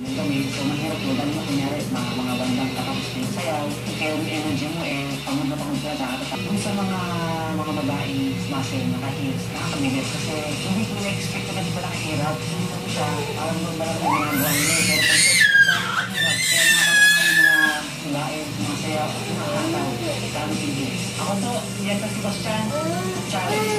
Kami, so mahirap po, dahil mo kunyari, mga, mga bandang katapos na yung sayaw, kaya yung energy mo eh, pagod na pagod ka na. Kung sa mga mga babae, muscle, nakahils, nakakamilis kasi hindi ko na-expect na di ba nakahirap. Hindi ko siya, parang parang may ginagawa nila. eh. Pero pag sa sa nakahirap, kaya nakakaroon ng mga babae, mga sayaw, nakakataw, kami hindi. Ako to, yan sa Sebastian, challenge